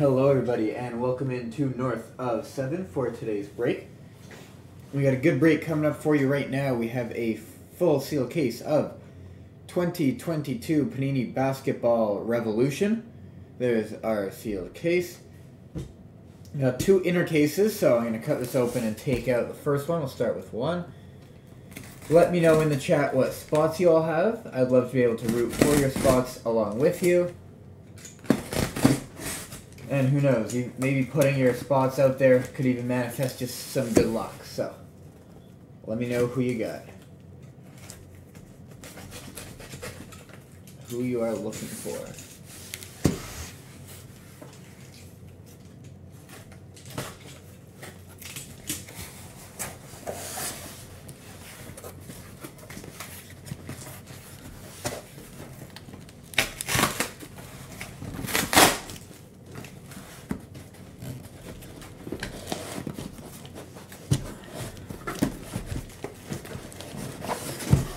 Hello, everybody, and welcome into North of 7 for today's break. We got a good break coming up for you right now. We have a full seal case of 2022 Panini Basketball Revolution. There's our sealed case. We got two inner cases, so I'm going to cut this open and take out the first one. We'll start with one. Let me know in the chat what spots you all have. I'd love to be able to root for your spots along with you. And who knows, maybe putting your spots out there could even manifest just some good luck. So, let me know who you got. Who you are looking for.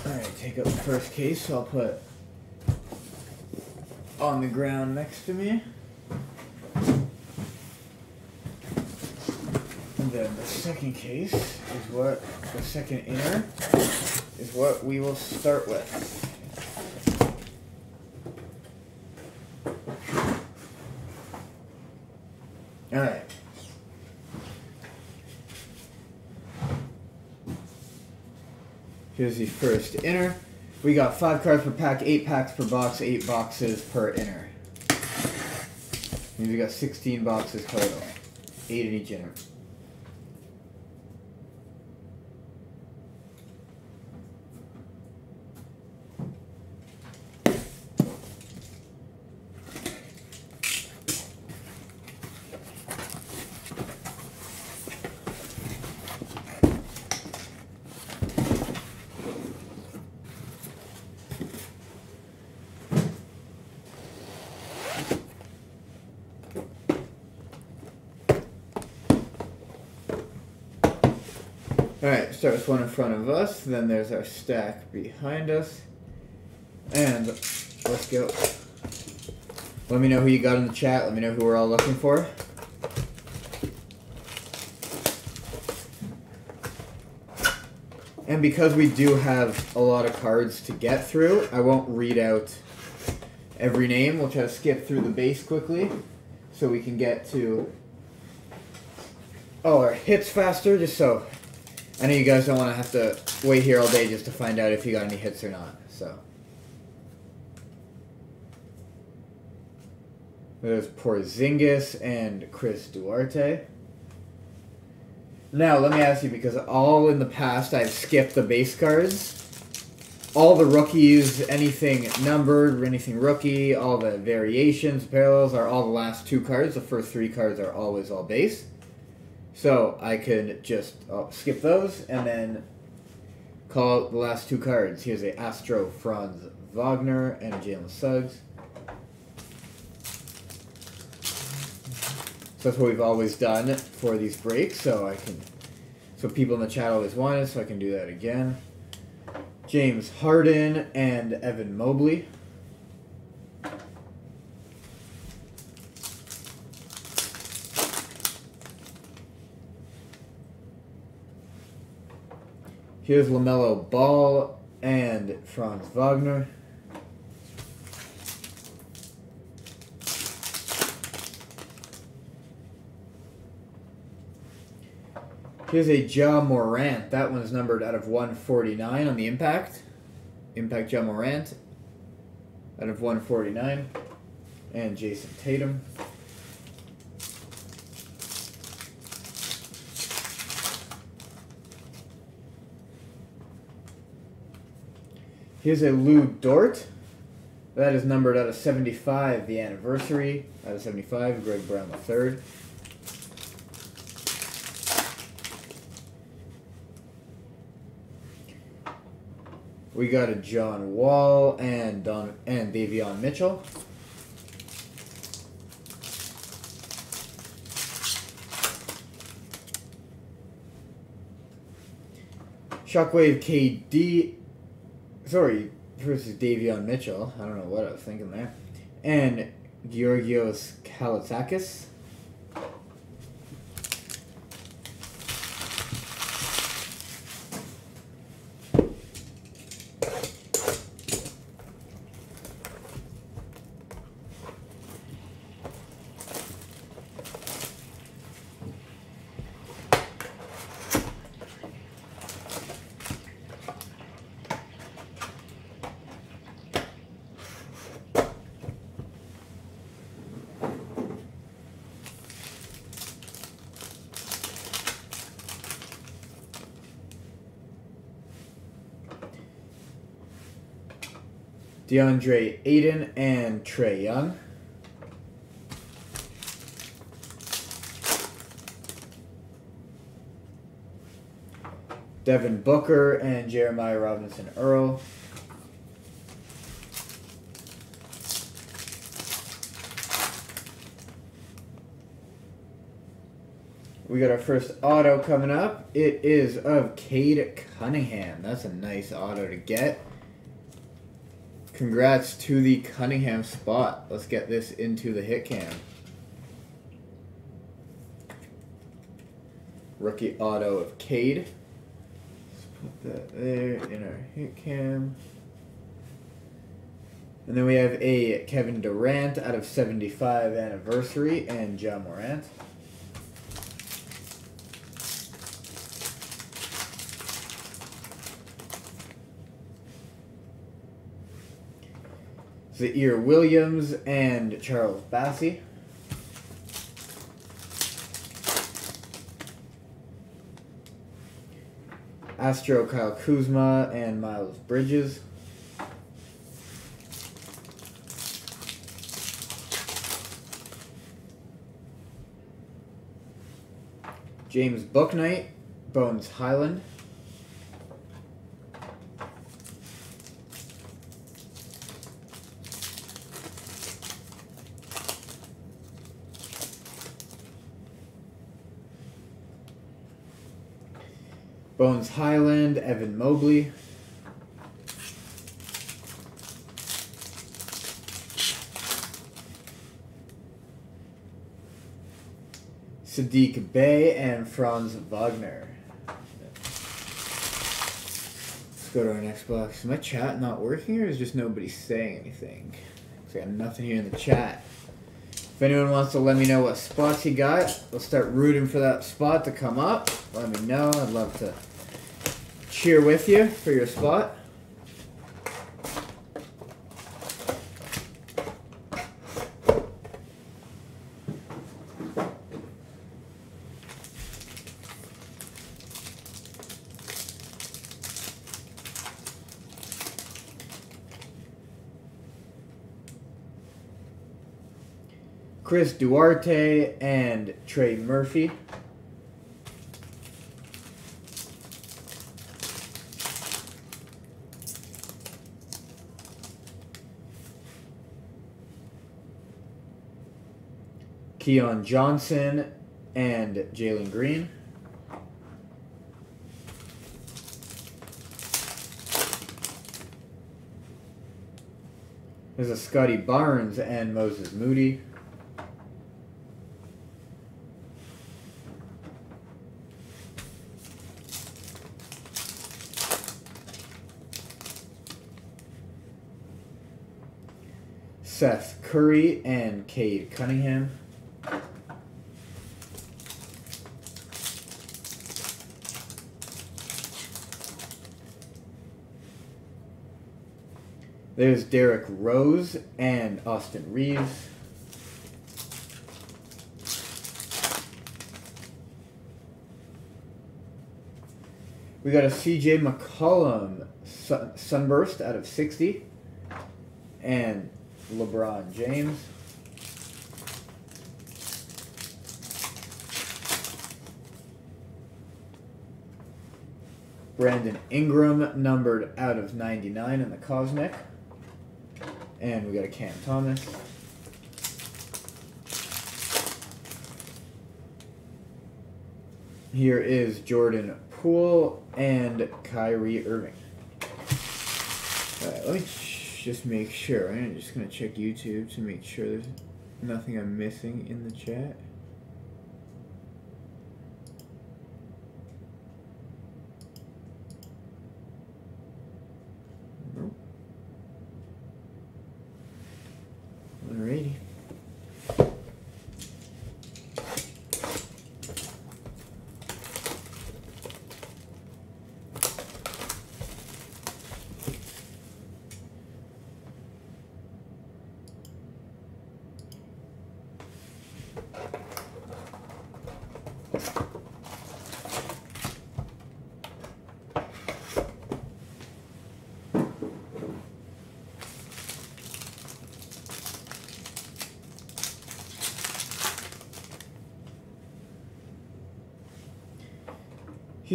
Alright, take up the first case. I'll put on the ground next to me. And then the second case is what the second inner is what we will start with. Alright. Here's the first inner. We got five cards per pack, eight packs per box, eight boxes per inner. Means we got 16 boxes total. Eight in each inner. Alright, start with one in front of us, then there's our stack behind us. And let's go. Let me know who you got in the chat, let me know who we're all looking for. And because we do have a lot of cards to get through, I won't read out every name. We'll try to skip through the base quickly so we can get to oh, our hits faster, just so I know you guys don't want to have to wait here all day just to find out if you got any hits or not. So there's Porzingis and Chris Duarte. Now let me ask you because all in the past I've skipped the base cards. All the rookies, anything numbered, or anything rookie, all the variations, parallels are all the last two cards. The first three cards are always all base. So I could just uh, skip those and then call the last two cards. Here's a Astro Franz Wagner and Jalen Suggs. So that's what we've always done for these breaks. So I can, so people in the chat always wanted, so I can do that again. James Harden and Evan Mobley. Here's LaMelo Ball and Franz Wagner. Here's a Ja Morant. That one's numbered out of 149 on the impact. Impact Ja Morant out of 149. And Jayson Tatum. Here's a Lu Dort. That is numbered out of 75, the anniversary. Out of 75, Greg Brown III. We got a John Wall and Don and Davion Mitchell. Shockwave KD sorry, versus Davion Mitchell. I don't know what I was thinking there. And Georgios Kalatakis. DeAndre Ayton and Trae Young. Devin Booker and Jeremiah Robinson Earl. We got our first auto coming up. It is of Cade Cunningham. That's a nice auto to get. Congrats to the Cunningham spot. Let's get this into the hit cam. Rookie auto of Cade. Let's put that there in our hit cam. And then we have a Kevin Durant out of 75 anniversary and Ja Morant. Ziaire Williams and Charles Bassey. Astro Kyle Kuzma and Miles Bridges. James Bouknight, Bones Hyland. Bones Hyland, Evan Mobley. Saddiq Bey and Franz Wagner. Let's go to our next box. Is my chat not working or is just nobody saying anything? I got nothing here in the chat. If anyone wants to let me know what spots he got, we'll start rooting for that spot to come up. Let me know. I'd love to cheer with you for your spot. Chris Duarte and Trey Murphy. Keon Johnson and Jalen Green. There's a Scottie Barnes and Moses Moody. Seth Curry and Cade Cunningham. There's Derrick Rose and Austin Reaves. We got a CJ McCollum sun, sunburst out of 60 and LeBron James. Brandon Ingram numbered out of 99 in the Cosmic. And we got a Cam Thomas. Here is Jordan Poole and Kyrie Irving. Alright, let me just make sure. I'm just going to check YouTube to make sure there's nothing I'm missing in the chat.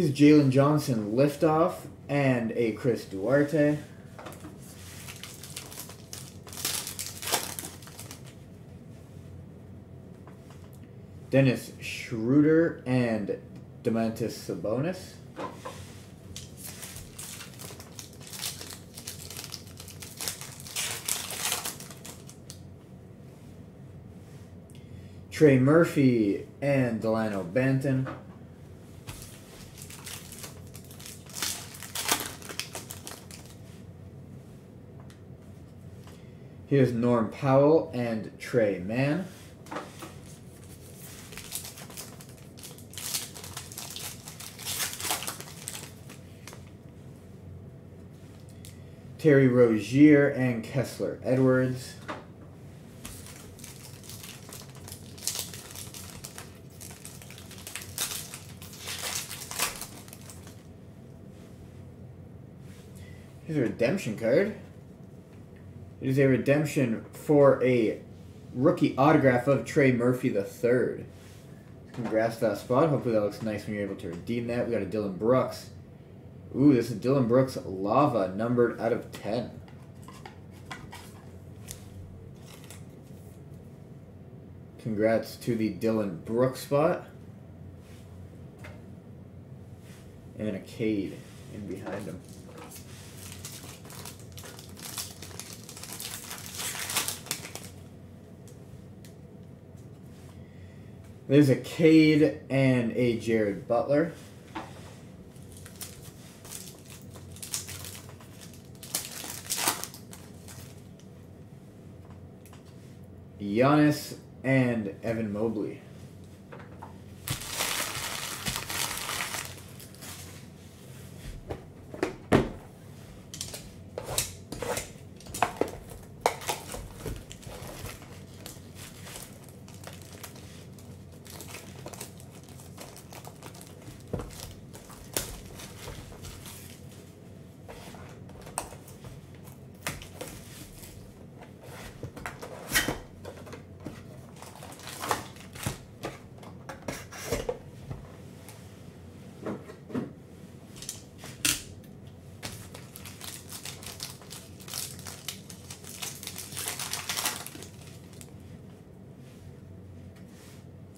He's Jalen Johnson liftoff and a Chris Duarte. Dennis Schroeder and Domantas Sabonis. Trey Murphy and Delano Banton. Here's Norm Powell and Tre Mann. Terry Rozier and Kessler Edwards. Here's a redemption card. It is a redemption for a rookie autograph of Trey Murphy III. Congrats to that spot. Hopefully that looks nice when you're able to redeem that. We got a Dillon Brooks. Ooh, this is Dillon Brooks Lava, numbered out of 10. Congrats to the Dillon Brooks spot. And a Cade in behind him. There's a Cade and a Jared Butler. Giannis and Evan Mobley.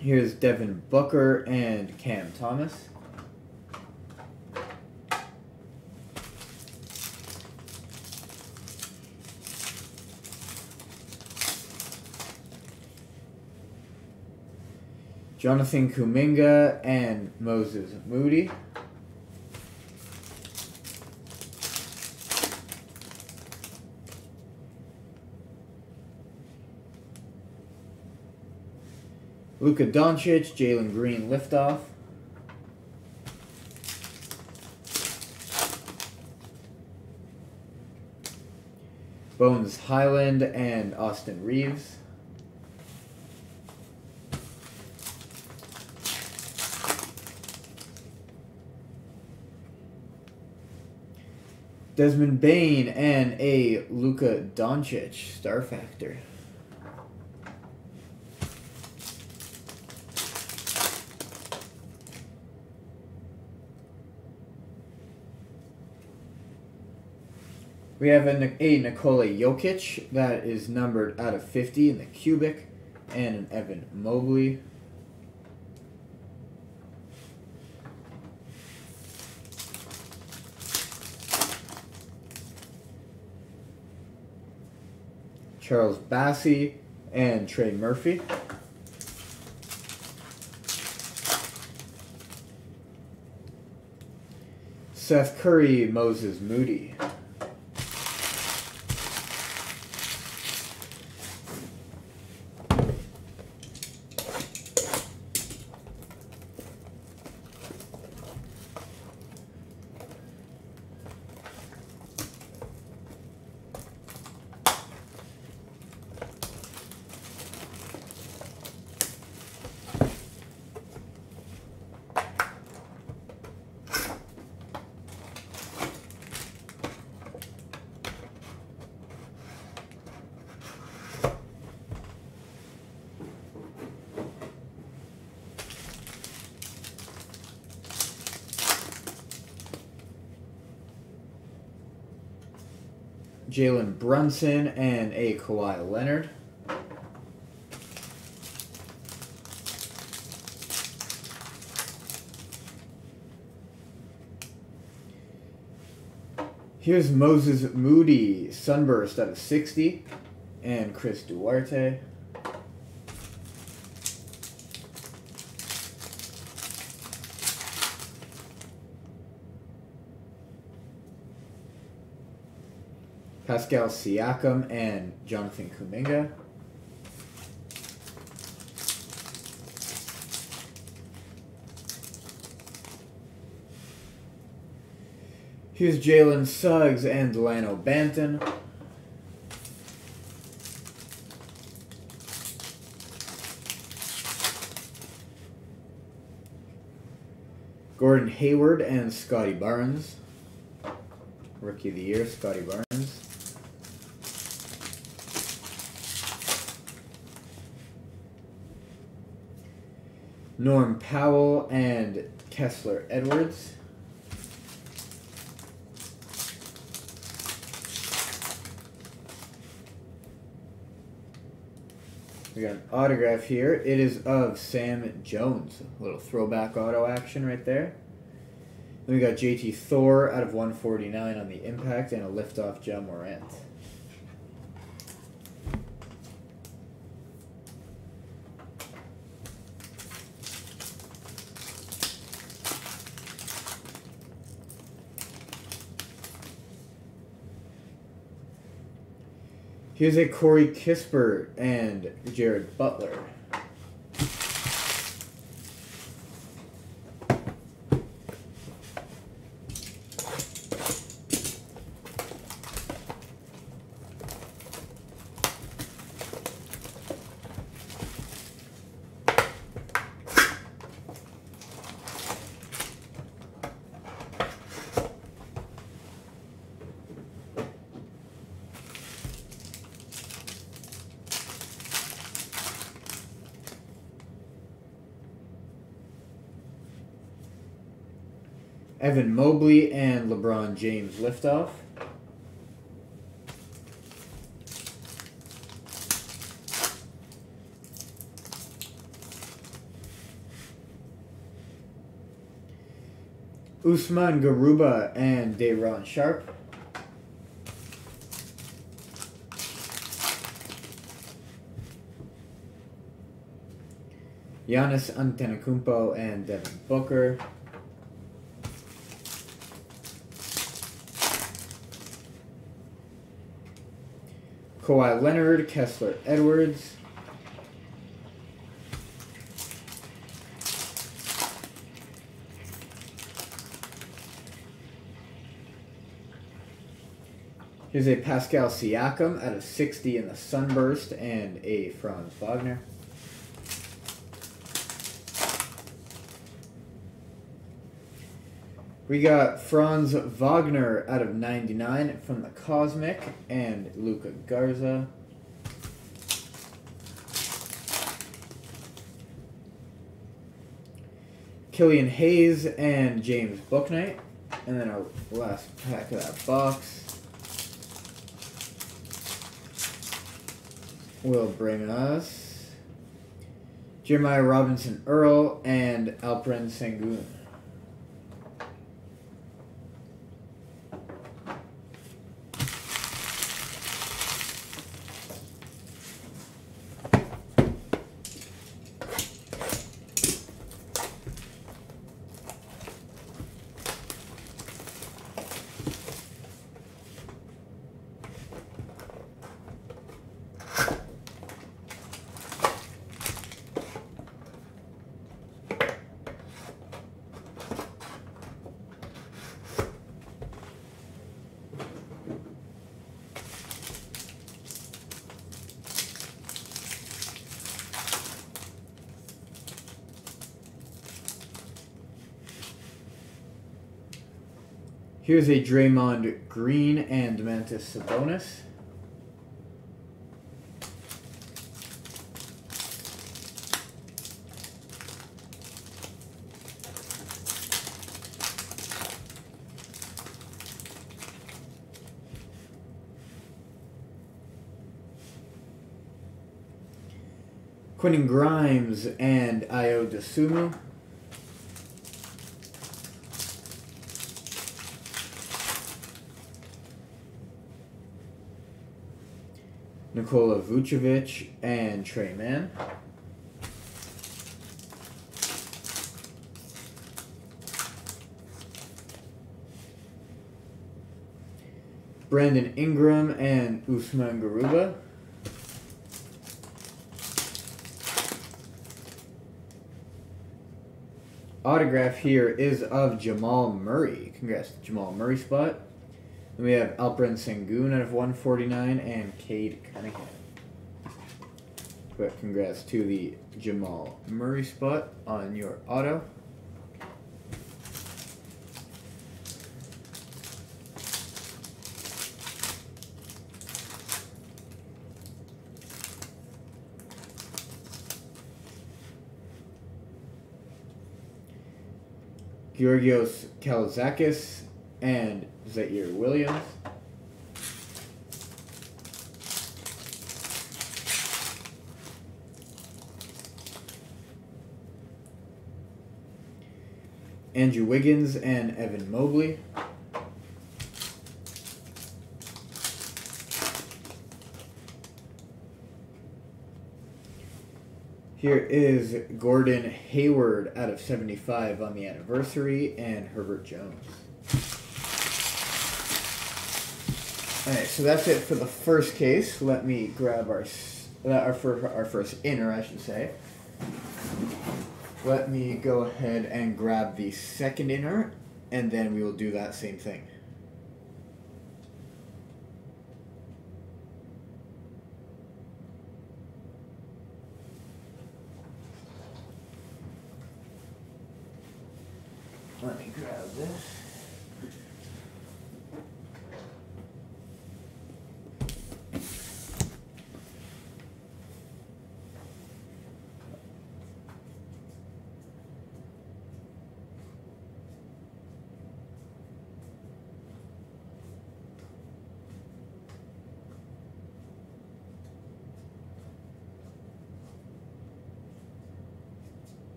Here's Devin Booker and Cam Thomas. Jonathan Kuminga and Moses Moody. Luka Doncic, Jalen Green liftoff. Bones Hyland and Austin Reaves. Desmond Bane and a Luka Doncic star factor. We have a, a Nikola Jokic that is numbered out of 50 in the cubic, and an Evan Mobley. Charles Bassey and Trey Murphy. Seth Curry, Moses Moody. Jalen Brunson, and a Kawhi Leonard. Here's Moses Moody, Sunburst out of 60, and Chris Duarte. Pascal Siakam and Jonathan Kuminga. Here's Jalen Suggs and Delano Banton. Gordon Hayward and Scottie Barnes. Rookie of the Year, Scottie Barnes. Norm Powell and Kessler Edwards. We got an autograph here. It is of Sam Jones. A little throwback auto action right there. Then we got JT Thor out of 149 on the impact and a liftoff Ja Morant. Here's a Corey Kispert and Jared Butler. Evan Mobley and LeBron James liftoff. Usman Garuba and Day'Ron Sharpe. Giannis Antetokounmpo and Devin Booker. Kawhi Leonard, Kessler Edwards. Here's a Pascal Siakam out of 60 in the Sunburst and a Franz Wagner. We got Franz Wagner out of 99 from the Cosmic and Luka Garza. Killian Hayes and James Bouknight. And then our last pack of that box will bring us Jeremiah Robinson Earl and Alperen Sengun. Here's a Draymond Green and Mantis Sabonis. Quentin Grimes and Ayo Dosunmu. Nikola Vucevic and Tre Mann. Brandon Ingram and Usman Garuba. Autograph here is of Jamal Murray. Congrats Jamal Murray spot. Then we have Alperen Sengun out of 149 and Cade Cunningham. But congrats to the Jamal Murray spot on your auto. Georgios Kalazakis and Ziaire Williams. Andrew Wiggins and Evan Mobley. Here is Gordon Hayward out of 75 on the anniversary and Herbert Jones. Alright, so that's it for the first case. Let me grab our, uh, our, our first inner, I should say. Let me go ahead and grab the second inner, and then we will do that same thing.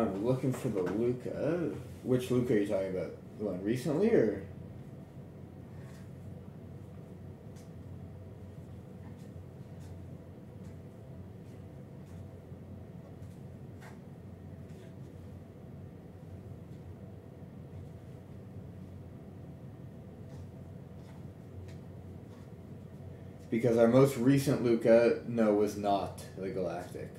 I'm looking for the Luka. Oh, which Luka are you talking about? The one recently or? Because our most recent Luka, no, was not the Galactic.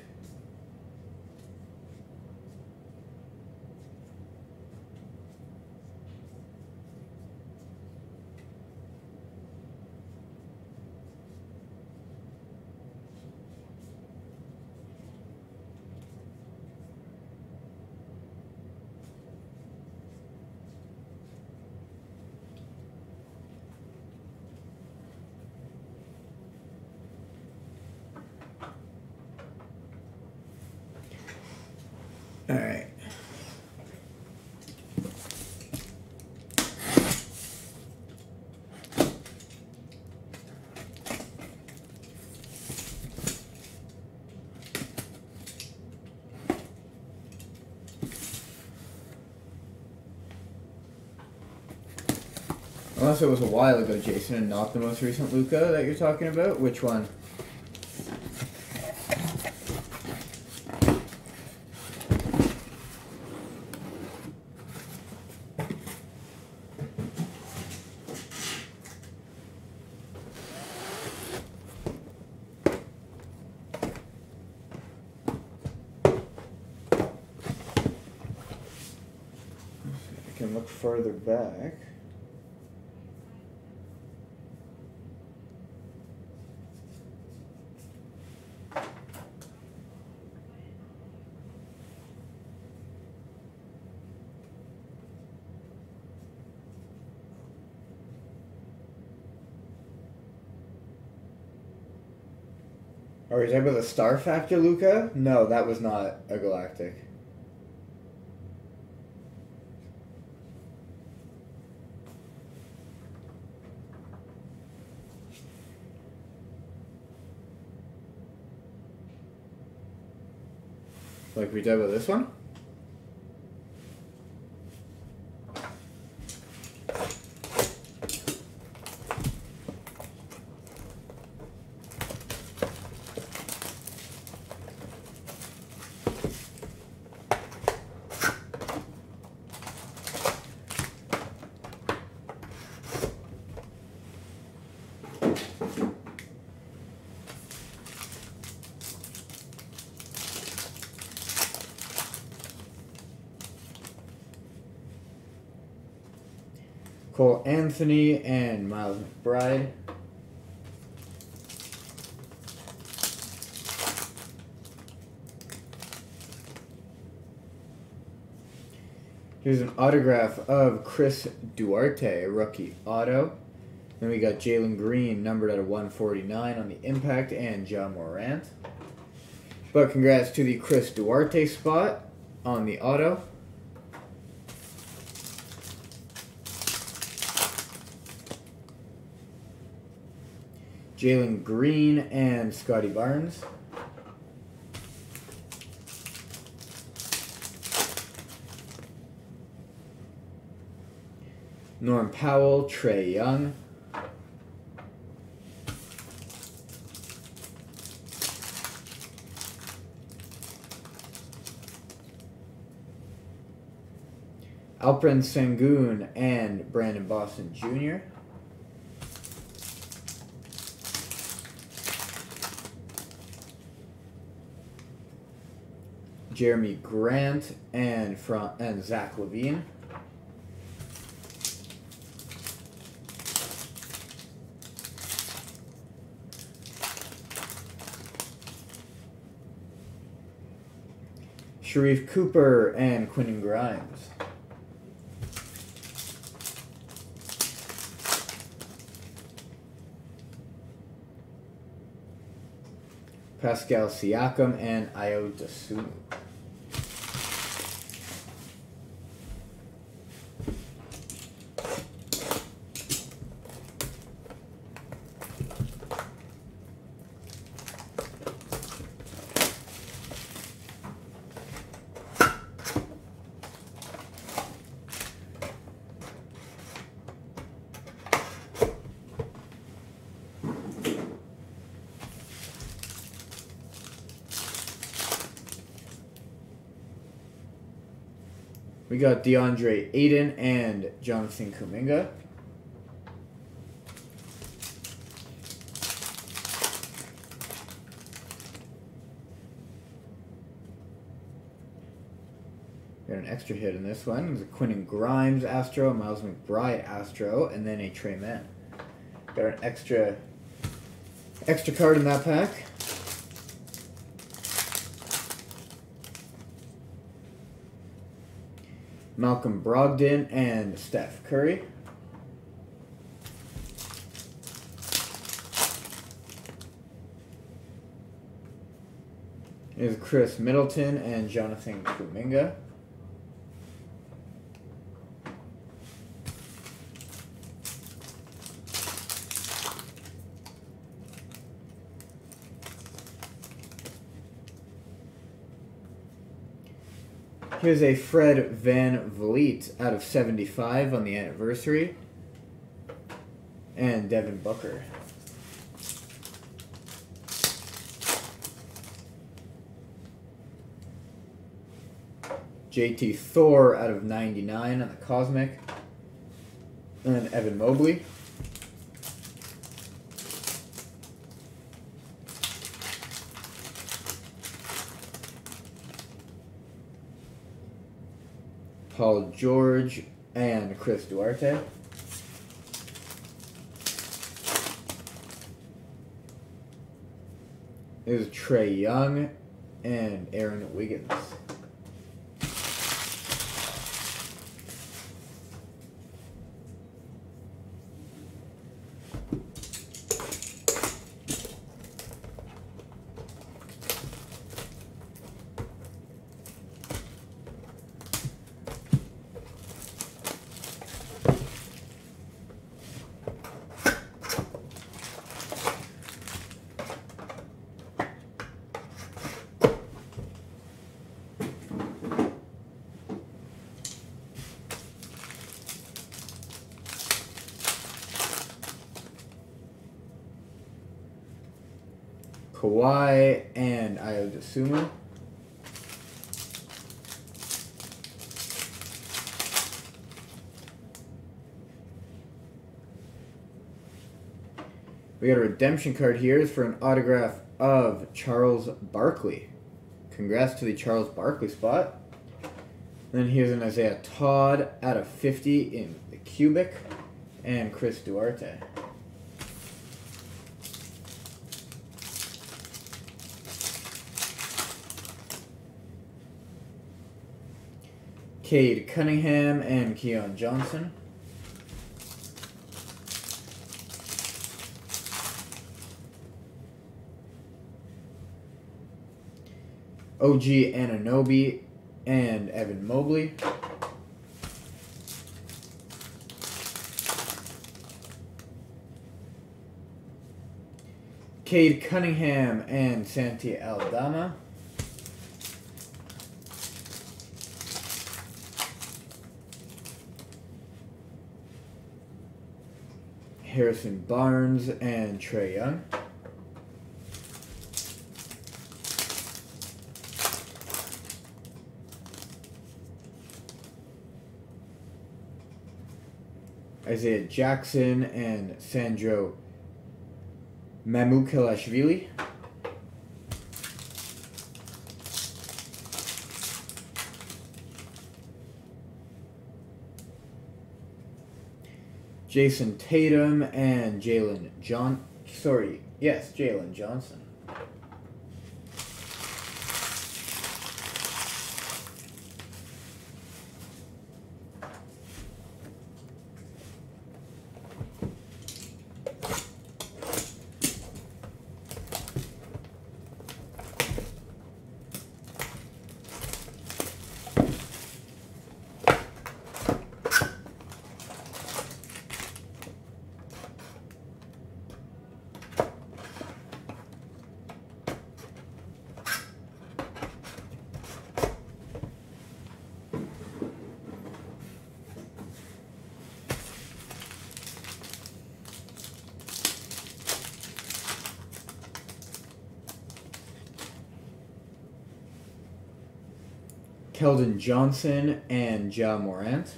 It was a while ago, Jason, and not the most recent Luka that you're talking about. Which one? further back. Or is that about the star factor, Luka? No, that was not a galactic. Like we did with this one? Cole Anthony and Miles McBride. Here's an autograph of Chris Duarte, rookie auto. Then we got Jalen Green, numbered out of 149 on the impact, and Ja Morant. But congrats to the Chris Duarte spot on the auto. Jalen Green and Scottie Barnes. Norm Powell, Trae Young. Alperen Sengun and Brandon Boston Jr. Jerami Grant and from and Zach LaVine. Sharife Cooper and Quentin Grimes. Pascal Siakam and Dosunmu. Got DeAndre Ayton and Jonathan Kuminga. Got an extra hit in this one. There's a Quentin Grimes Astro, Miles McBride Astro, and then a Tre Mann. Got an extra extra card in that pack. Malcolm Brogdon and Steph Curry. Is Khris Middleton and Jonathan Kuminga. Here's a Fred VanVleet out of 75 on the anniversary. And Devin Booker. JT Thor out of 99 on the Cosmic. And Evan Mobley. Paul George and Chris Duarte. There's Trae Young and Aaron Wiggins. Kawhi and Ayo Dosunmu. We got a redemption card here for an autograph of Charles Barkley. Congrats to the Charles Barkley spot. then here's an Isaiah Todd out of 50 in the cubic and Chris Duarte. Cade Cunningham and Keon Johnson. OG Anunoby and Evan Mobley. Cade Cunningham and Santi Aldama. Harrison Barnes and Trae Young. Isaiah Jackson and Sandro Mamukelashvili. Jayson Tatum and Jalen John. Sorry, yes, Jalen Johnson. Keldon Johnson and Ja Morant.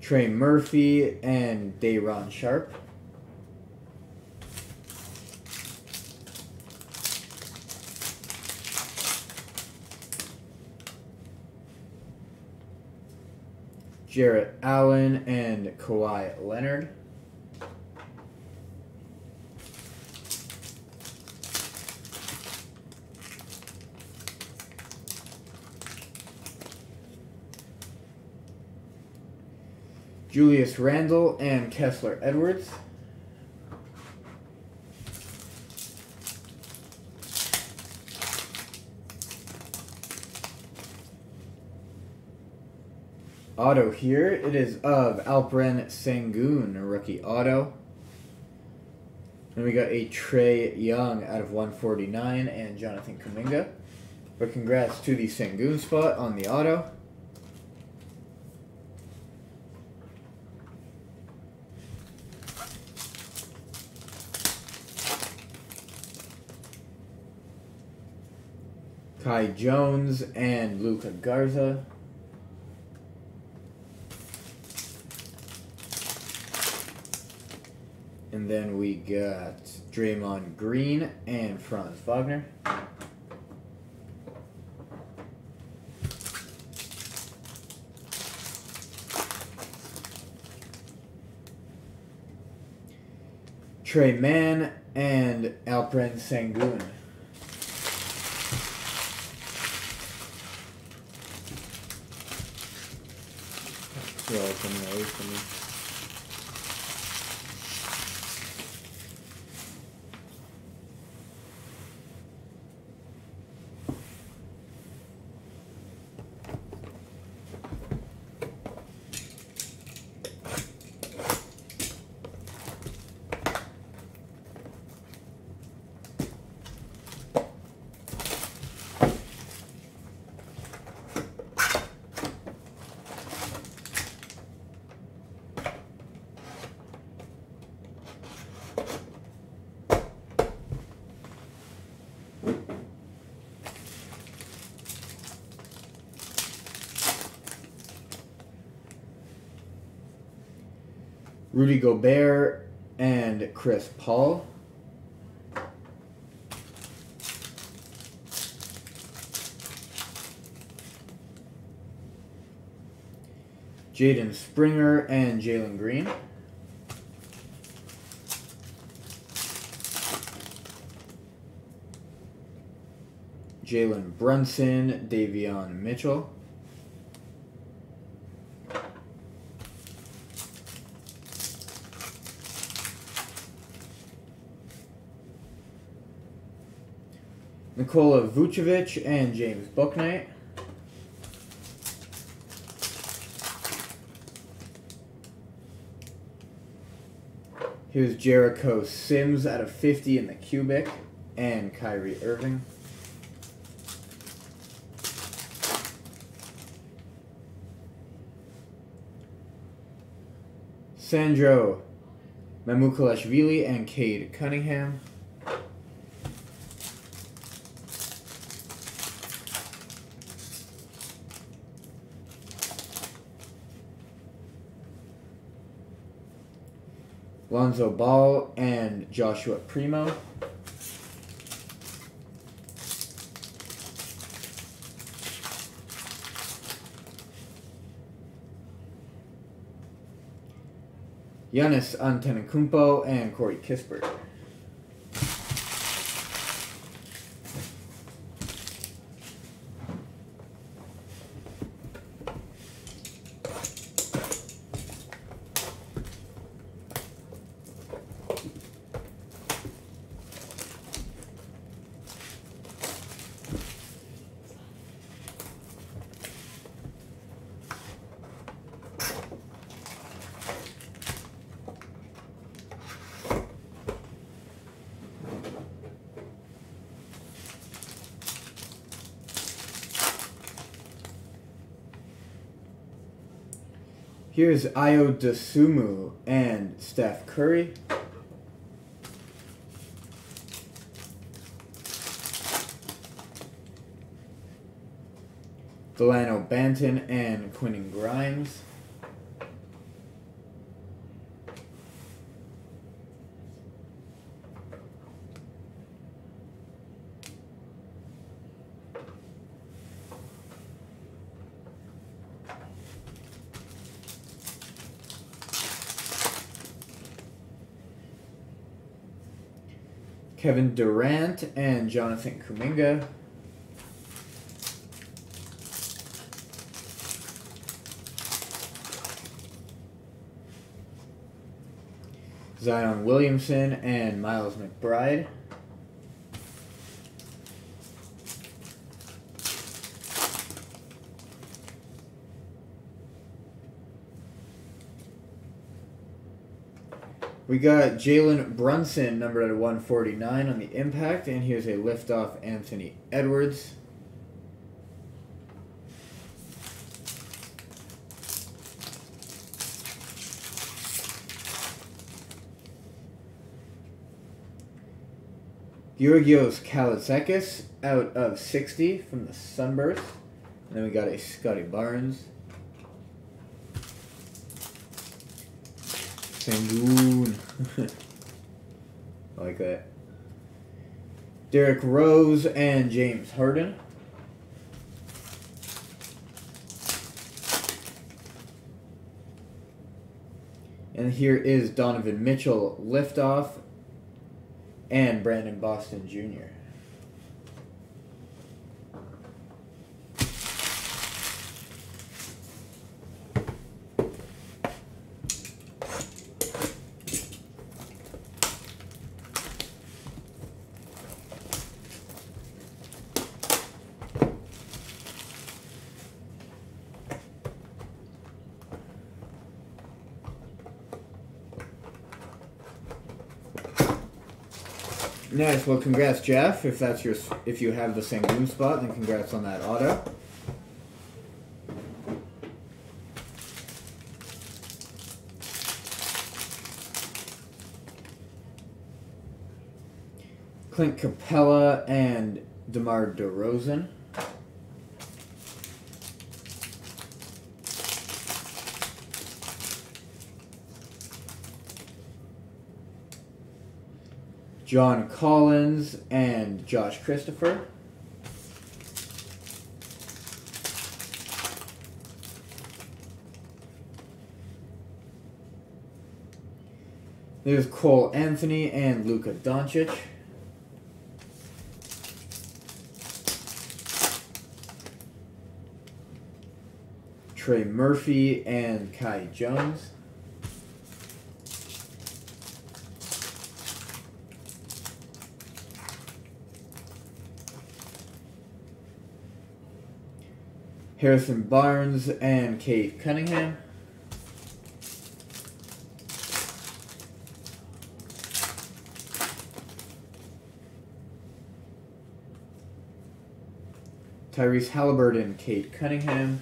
Trey Murphy and Day'Ron Sharpe. Jarrett Allen and Kawhi Leonard. Julius Randle and Kessler Edwards. Auto here. It is of Alperen Sengun, a rookie auto. And we got a Trae Young out of 149 and Jonathan Kuminga. But congrats to the Sengun spot on the auto. Kai Jones and Luka Garza. And then we got Draymond Green and Franz Wagner. Tre Mann and Alperen Sengun. Roll Rudy Gobert and Chris Paul. Jaden Springer and Jalen Green. Jalen Brunson, Davion Mitchell. Nikola Vucevic and James Bouknight. Here's Jericho Sims out of 50 in the cubic and Kyrie Irving. Sandro Mamukelashvili and Cade Cunningham. Lonzo Ball and Joshua Primo. Giannis Antetokounmpo and Corey Kispert. Here's Ayo Dosunmu and Steph Curry. Delano Banton and Quentin Grimes. Kevin Durant and Jonathan Kuminga. Zion Williamson and Miles McBride. We got Jalen Brunson, numbered at 149 on the impact, and here's a liftoff Anthony Edwards. Georgios Kalaitzakis out of 60 from the Sunburst. And then we got a Scottie Barnes. like that. Derrick Rose and James Harden. And here is Donovan Mitchell liftoff and Brandon Boston Jr. Nice. Well, congrats, Jeff. If that's your, if you have the same Sengun spot, then congrats on that auto. Clint Capela and DeMar DeRozan. John Collins and Josh Christopher. There's Cole Anthony and Luka Doncic. Trey Murphy and Kai Jones. Harrison Barnes and Cade Cunningham. Tyrese Halliburton, Cade Cunningham.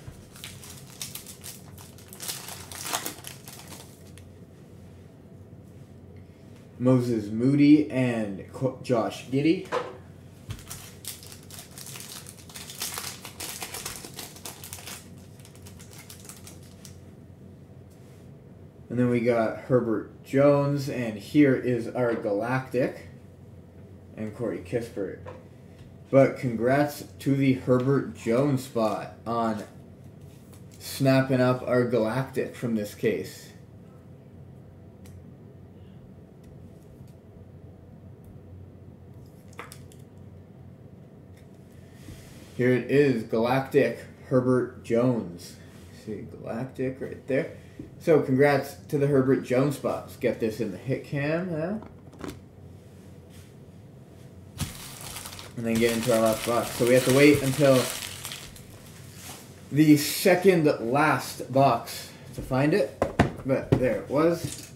Moses Moody and Josh Giddey. Then we got Herbert Jones, and here is our Galactic and Corey Kispert. But congrats to the Herbert Jones spot on snapping up our Galactic from this case. Here it is, Galactic Herbert Jones. See Galactic right there. So congrats to the Herbert Jones spot. Let's get this in the hit cam now. And then get into our last box. So we have to wait until the second last box to find it. But there it was.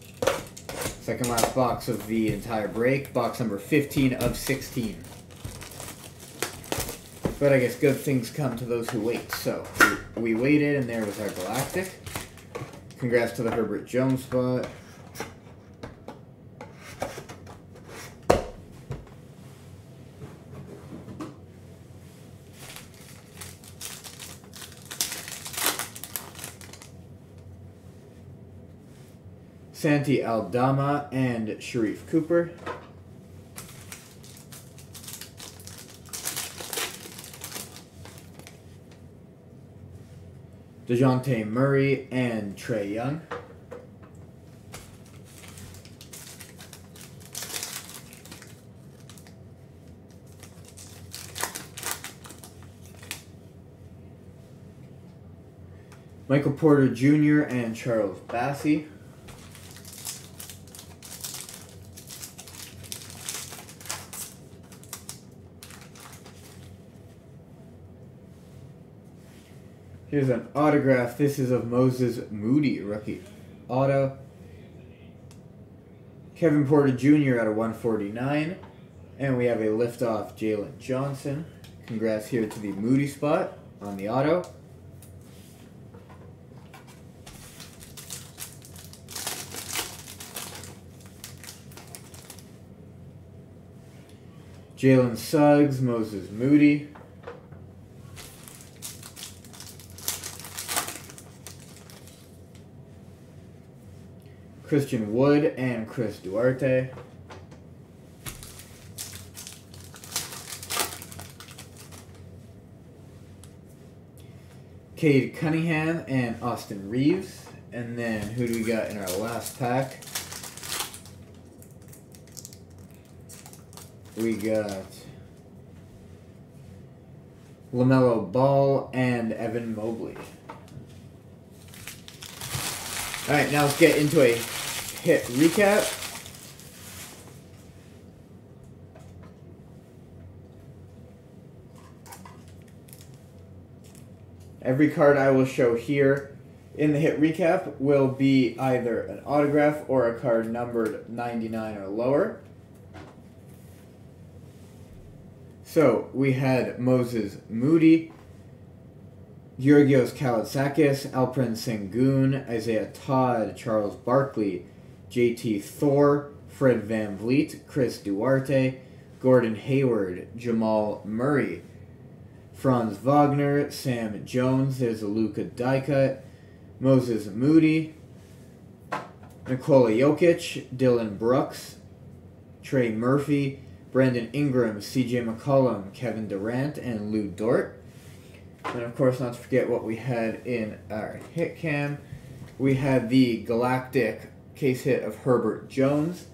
Second last box of the entire break. Box number 15 of 16. But I guess good things come to those who wait. So we waited and there was our Galactic. Congrats to the Herbert Jones spot. Santi Aldama and Sharife Cooper. DeJounte Murray and Trae Young. Michael Porter Jr. and Charles Bassey. Here's an autograph. This is of Moses Moody, rookie auto. Kevin Porter Jr. out of 149. And we have a liftoff Jalen Johnson. Congrats here to the Moody spot on the auto. Jalen Suggs, Moses Moody. Christian Wood and Chris Duarte. Cade Cunningham and Austin Reaves. And then who do we got in our last pack? We got LaMelo Ball and Evan Mobley. All right, now let's get into a hit recap. Every card I will show here in the hit recap will be either an autograph or a card numbered 99 or lower. So we had Moses Moody, Georgios Kalaitzakis, Alperen Sengun, Isaiah Todd, Charles Barkley, JT Thor, Fred VanVleet, Chris Duarte, Gordon Hayward, Jamal Murray, Franz Wagner, Sam Jones, there's a Luka die Moses Moody, Nikola Jokic, Dillon Brooks, Trey Murphy, Brandon Ingram, CJ McCollum, Kevin Durant, and Lu Dort. And of course, not to forget what we had in our hit cam. We had the Galactic case hit of Herbert Jones,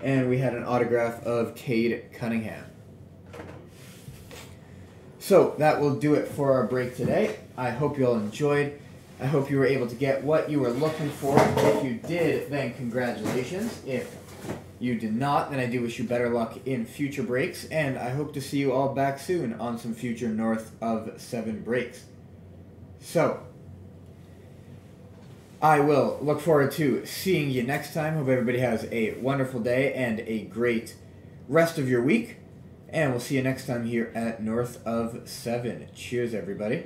and we had an autograph of Cade Cunningham. So that will do it for our break today. I hope you all enjoyed. I hope you were able to get what you were looking for. If you did, then congratulations. If you did not, then I do wish you better luck in future breaks, and I hope to see you all back soon on some future North of 7 breaks. So, I will look forward to seeing you next time. Hope everybody has a wonderful day and a great rest of your week. And we'll see you next time here at North of 7. Cheers, everybody.